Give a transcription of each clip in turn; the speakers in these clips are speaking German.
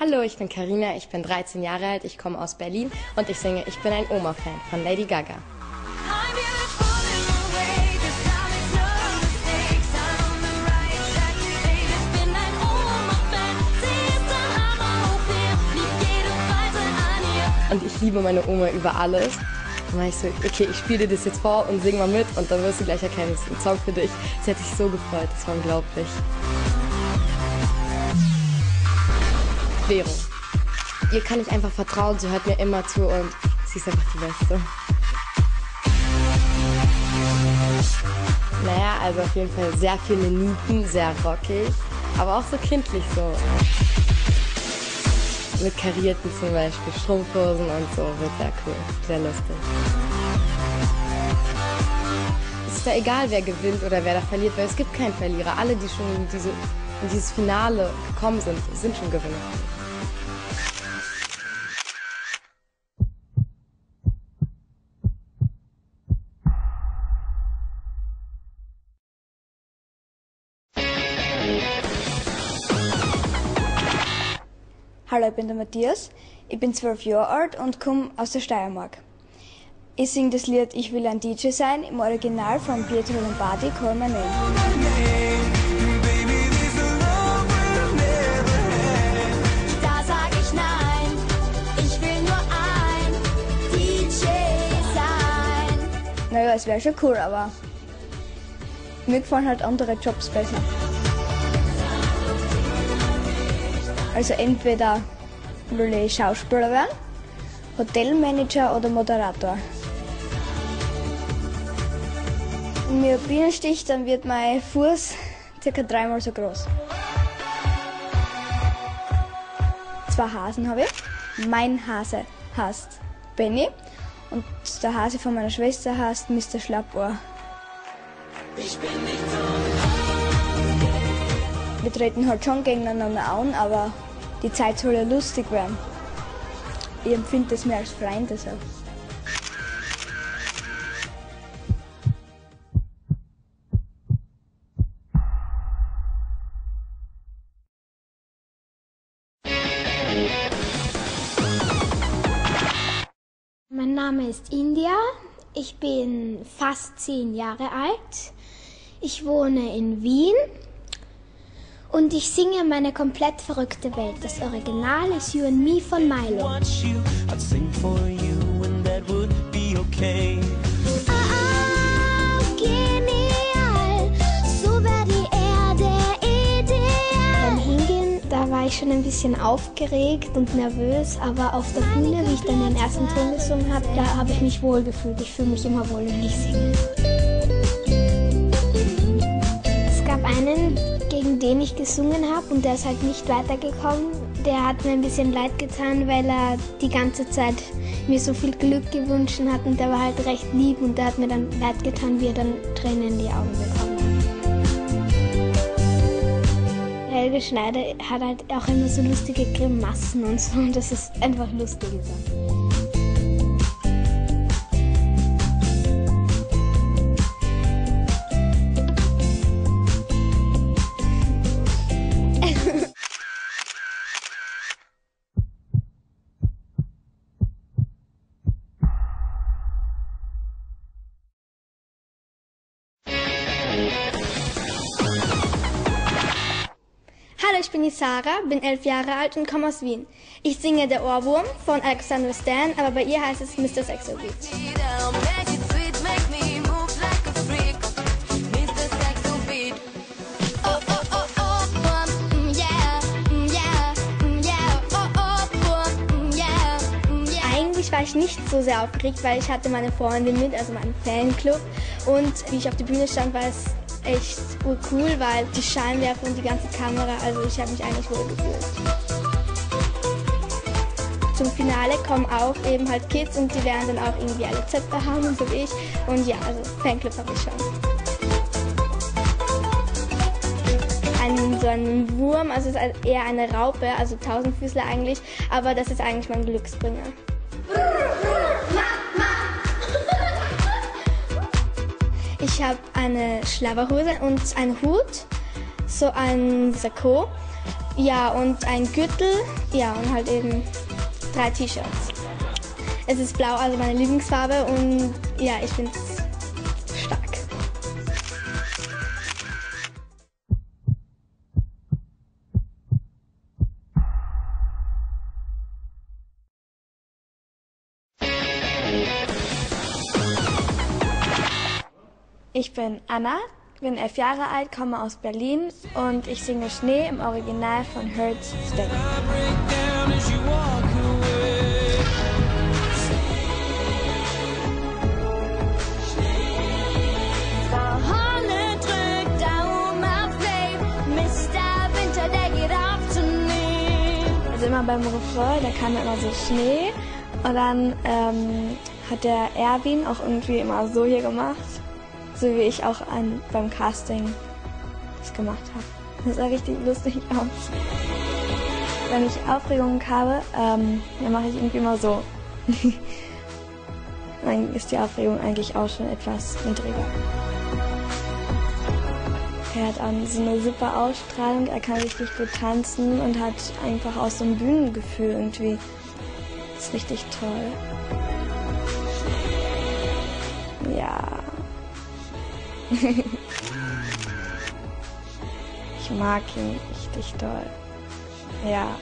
Hallo, ich bin Karina, ich bin 13 Jahre alt, ich komme aus Berlin und ich singe Ich bin ein Oma-Fan von Lady Gaga. Und ich liebe meine Oma über alles. Dann war ich so, okay, ich spiele dir das jetzt vor und sing mal mit und dann wirst du gleich erkennen, es ist ein Song für dich. Sie hat sich so gefreut, das war unglaublich. Währung. Ihr kann ich einfach vertrauen, sie hört mir immer zu und sie ist einfach die Beste. Naja, also auf jeden Fall sehr viele Nieten, sehr rockig, aber auch so kindlich so. Mit karierten zum Beispiel Strumpfhosen und so, wird sehr cool, sehr lustig. Es ist ja egal, wer gewinnt oder wer da verliert, weil es gibt keinen Verlierer. Alle, die schon in, diese, in dieses Finale gekommen sind, sind schon Gewinner. Hallo, ich bin der Matthias. Ich bin zwölf Jahre alt und komme aus der Steiermark. Ich singe das Lied Ich will ein DJ sein im Original von Pietro Lombardi, Call My Name. Da sag ich nein, ich will nur ein DJ sein. Naja, es wäre schon cool, aber mir gefallen halt andere Jobs besser. Also entweder will ich Schauspieler werden, Hotelmanager oder Moderator. Wenn mir eine Biene sticht, dann wird mein Fuß circa dreimal so groß. Zwei Hasen habe ich. Mein Hase heißt Benny und der Hase von meiner Schwester heißt Mr. Schlappohr. Wir treten halt schon gegeneinander an, aber die Zeit soll ja lustig werden. Ich empfinde das mehr als Freunde so. Mein Name ist India. Ich bin fast zehn Jahre alt. Ich wohne in Wien. Und ich singe meine komplett verrückte Welt. Das Original ist You and Me von Milo. Ah, war ich schon ein bisschen aufgeregt und nervös, aber auf der Bühne, wie ich dann den ersten Ton gesungen habe, da habe ich mich wohl gefühlt. Ich fühle mich immer wohl, wenn ich singe. Den ich gesungen habe und der ist halt nicht weitergekommen. Der hat mir ein bisschen leid getan, weil er die ganze Zeit mir so viel Glück gewünscht hat und der war halt recht lieb und der hat mir dann leid getan, wie er dann Tränen in die Augen bekommen hat. Helge Schneider hat halt auch immer so lustige Grimassen und so und das ist einfach lustige Sachen. Ich bin die Sarah, bin elf Jahre alt und komme aus Wien. Ich singe Der Ohrwurm von Alexander Stan, aber bei ihr heißt es Mr. Sexo Beat. Eigentlich war ich nicht so sehr aufgeregt, weil ich hatte meine Freundin mit, also meinen Fanclub. Und wie ich auf der Bühne stand, war es echt cool, weil die Scheinwerfer und die ganze Kamera, also ich habe mich eigentlich wohl gefühlt. Zum Finale kommen auch eben halt Kids und die werden dann auch irgendwie alle Zepter haben und so wie ich. Und ja, also Fanclub habe ich schon. So ein Wurm, also es ist eher eine Raupe, also Tausendfüßler eigentlich, aber das ist eigentlich mein Glücksbringer. Ich habe eine Schlabberhose und einen Hut so ein Sakko, ja, und ein Gürtel, ja, und halt eben drei T-Shirts. Es ist blau, also meine Lieblingsfarbe und ja, ich finde es Ich bin Anna, bin elf Jahre alt, komme aus Berlin und ich singe Schnee im Original von Hertz Tournee. Also immer beim Refrain, da kam immer so Schnee und dann ähm, hat der Erwin auch irgendwie immer so hier gemacht, so wie ich auch an, beim Casting das gemacht habe. Das sah richtig lustig aus. Wenn ich Aufregungen habe, ähm, dann mache ich irgendwie immer so. dann ist die Aufregung eigentlich auch schon etwas niedriger. Er hat auch so eine super Ausstrahlung, er kann richtig gut tanzen und hat einfach auch so ein Bühnengefühl irgendwie. Das ist richtig toll. Ja. ich mag ihn richtig doll. Ja.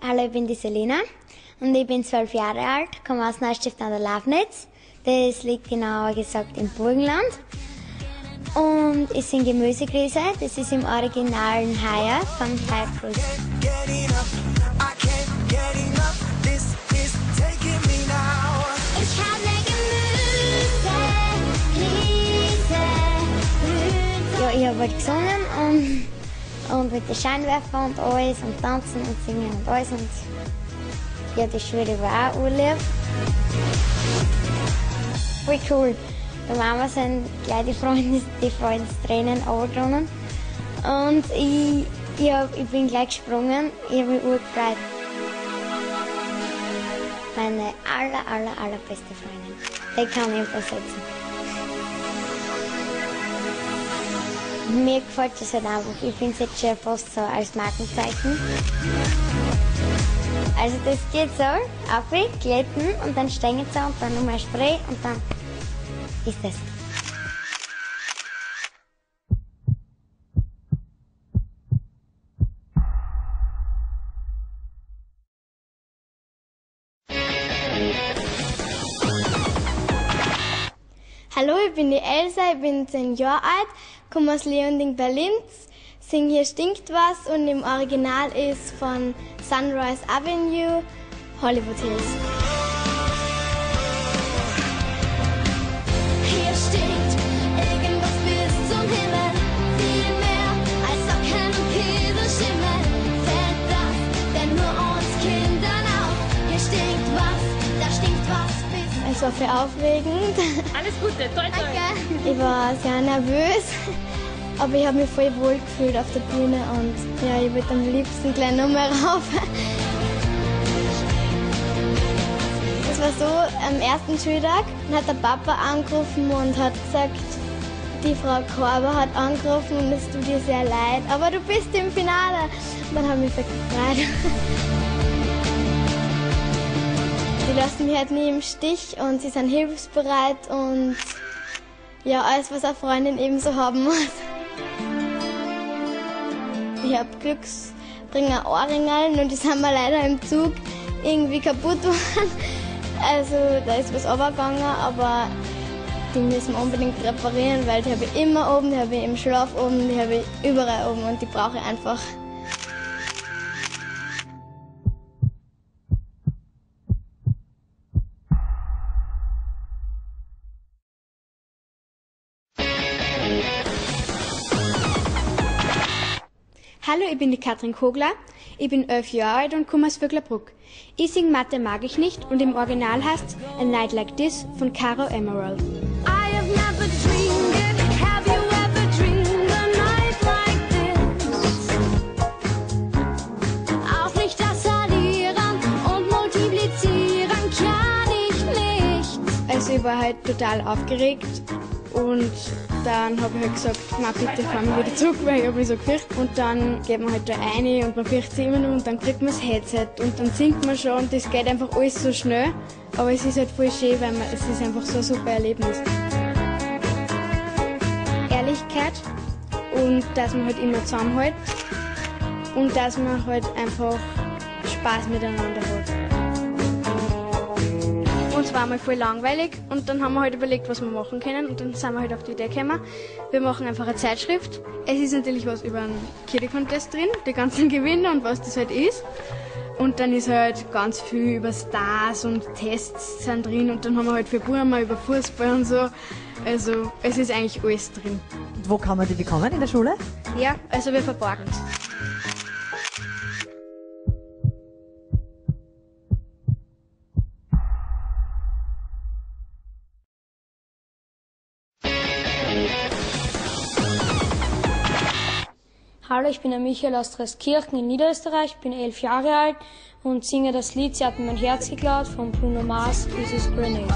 Hallo, ich bin die Selina und ich bin zwölf Jahre alt, komme aus Neustift an der Lafnitz. Das liegt genauer gesagt im Burgenland. Und ich singe Gemüsekrise, das ist im originalen Haya von Gemüsekrise. Ja, ich habe halt gesungen und, und mit den Scheinwerfern und alles und tanzen und singen und alles. Und ja, die Schule war auch urlieb. Voll cool. Bei Mama sind gleich die, Freundes, die Freundestränen runtergegangen. Und ich, ich, hab, ich bin gleich gesprungen. Ich habe mich urgefreut. Meine aller, aller, allerbeste Freundin. Die kann ich versetzen. Mir gefällt das halt einfach. Ich finde es jetzt schon fast so als Markenzeichen. Also das geht so, auf, glätten und dann stehen so und dann nochmal Spray und dann ist das. Hallo, ich bin die Elsa, ich bin 10 Jahre alt, komme aus Leonding, Berlin, singe hier Stinkt was und im Original ist von Sunrise Avenue Hollywood Hills. War viel aufregend. Alles Gute, toi toi. Ich war sehr nervös, aber ich habe mich voll wohl gefühlt auf der Bühne und ja, ich würde am liebsten gleich noch mehr rauf. Es war so, am ersten Schultag hat der Papa angerufen und hat gesagt, die Frau Korber hat angerufen und es tut dir sehr leid, aber du bist im Finale. Und dann habe ich mich gefreut. Sie lassen mich halt nie im Stich und sie sind hilfsbereit und ja, alles, was eine Freundin eben so haben muss. Ich habe Glücksbringer Ohrringeln und die sind mir leider im Zug irgendwie kaputt worden. Also da ist was runtergegangen, aber die müssen wir unbedingt reparieren, weil die habe ich immer oben, die habe ich im Schlaf oben, die habe ich überall oben und die brauche ich einfach. Hallo, ich bin die Katrin Kogler. Ich bin elf Jahre alt und komme aus Vöglerbruck. Ich sing Mathe mag ich nicht und im Original heißt A Night Like This von Caro Emerald. Also ich war halt total aufgeregt und dann habe ich halt gesagt, na bitte fahr mich wieder zurück, weil ich habe mich so gefürchtet. Und dann geht man halt da rein und man fürchtet sich immer noch und dann kriegt man das Headset und dann singt man schon und das geht einfach alles so schnell. Aber es ist halt voll schön, weil man, es ist einfach so ein super Erlebnis. Ehrlichkeit und dass man halt immer zusammenhält und dass man halt einfach Spaß miteinander hat. Uns war mal voll langweilig und dann haben wir halt überlegt, was wir machen können und dann sind wir halt auf die Idee gekommen, wir machen einfach eine Zeitschrift. Es ist natürlich was über einen Kitty-Contest drin, die ganzen Gewinne und was das halt ist. Und dann ist halt ganz viel über Stars und Tests sind drin und dann haben wir halt für Burma über Fußball und so. Also es ist eigentlich alles drin. Und wo kann man die bekommen? In der Schule? Ja, also wir verborgen es. Hallo, ich bin der Michael aus Dreskirchen in Niederösterreich, bin elf Jahre alt und singe das Lied Sie hat mir mein Herz geklaut von Bruno Mars, dieses Grenade.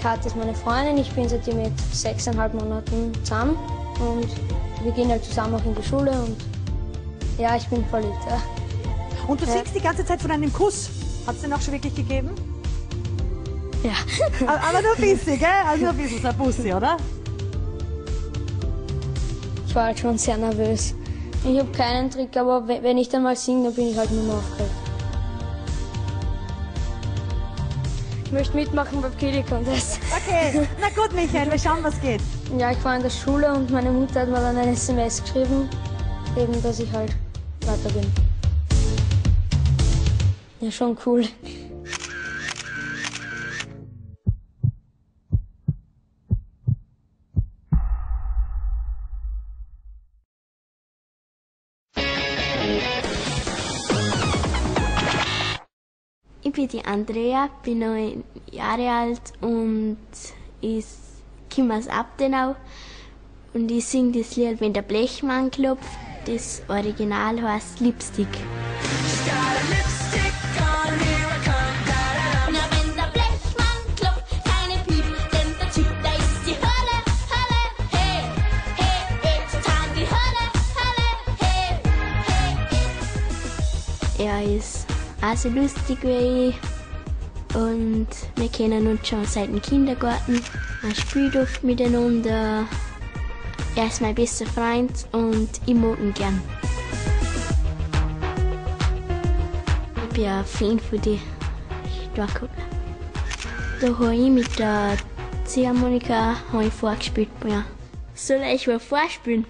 Katja ist meine Freundin, ich bin seit ihr mit sechseinhalb Monaten zusammen und wir gehen halt zusammen auch in die Schule und ja, ich bin verliebt. Ja. Und du Ja. singst die ganze Zeit von einem Kuss. Hat es den auch schon wirklich gegeben? Ja. Aber nur ein bisschen, gell? Also nur ein bisschen, so ein Bussi, oder? Ich war halt schon sehr nervös. Ich habe keinen Trick, aber we- wenn ich dann mal singe, dann bin ich halt nur mehr aufgeregt. Ich möchte mitmachen beim Kitty Contest. Okay, na gut, Michael, wir schauen, was geht. Ja, ich war in der Schule und meine Mutter hat mir dann eine SMS geschrieben, eben, dass ich halt weiter bin. Ja, schon cool. Ich bin die Andrea, bin neun Jahre alt und ich komme aus Abtenau und ich singe das Lied, wenn der Blechmann klopft. Das Original heißt Lipstick. Er ist auch so lustig wie ich und wir kennen uns schon seit dem Kindergarten. Man spielt oft miteinander. Er ist mein bester Freund und ich mag ihn gern. Ich bin ein Fan von dir. Stark. Da habe ich mit der Ziehharmonika vorgespielt. Soll ich mal vorspielen?